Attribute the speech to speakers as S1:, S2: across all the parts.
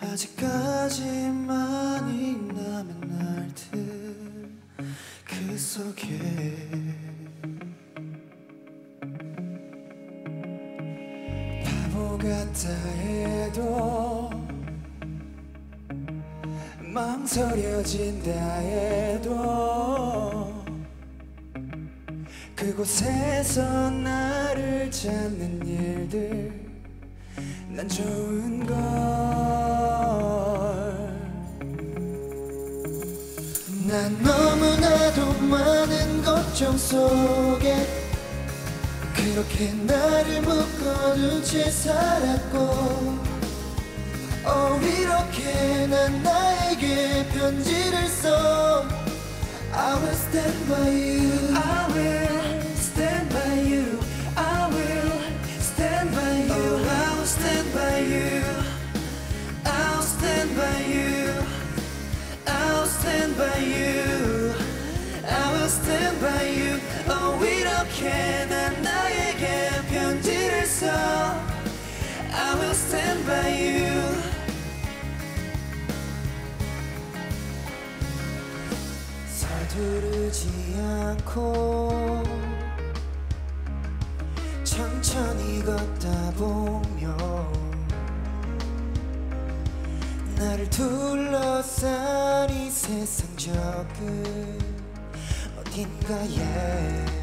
S1: 아직까지 많이 남은 날들 그 속에 바보 같다 해도 망설여진다 해도 그곳에서 나를 찾는 일들 난 좋은 걸. 난 너무나도 많은 걱정 속에 그렇게 나를 묶어둔 채 살았고 어 이렇게 난 나에게 편지를 써. I will stand by you 이렇게 난 나에게 편지를 써. I will stand by you. 서두르지 않고 천천히 걷다 보면 나를 둘러싼 이 세상 저 끝 어딘가에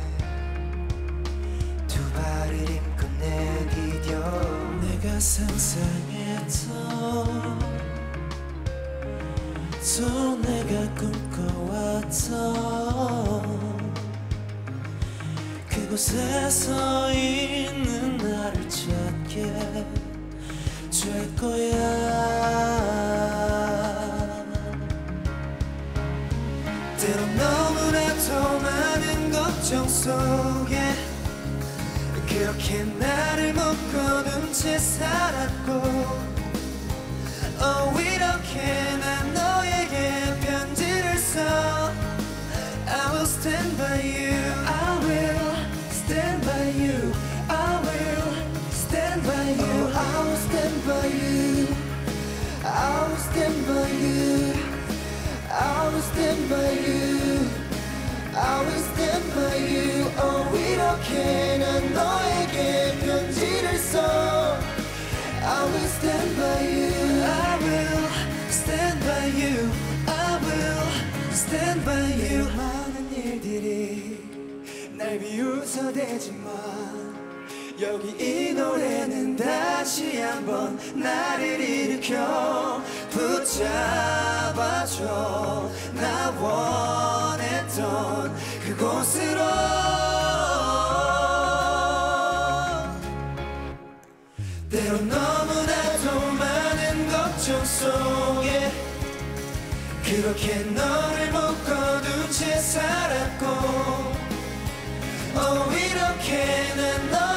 S1: 상상했던 또 내가 꿈꿔왔던 그곳에서 있는 나를 찾게 될 거야. 때론 너무나도 많은 걱정 속에 그렇게 나를 묶어둔 채 살았고 어 이렇게 난 너에게 편지를 써 I will stand by you I will stand by you I will stand by you I will stand by you I will stand by you I will stand by you I will stand by you 어 이렇게 stand by you. I will stand by you. I will stand by you. 많은 일들이 날 비웃어 대지만 여기 이 노래는 다시 한번 나를 일으켜 붙잡아줘 나 원했던 그곳으로 때론 너무나도 걱정 속에 그렇게 너를 묶어둔 채 살았고 어 이렇게 난 너.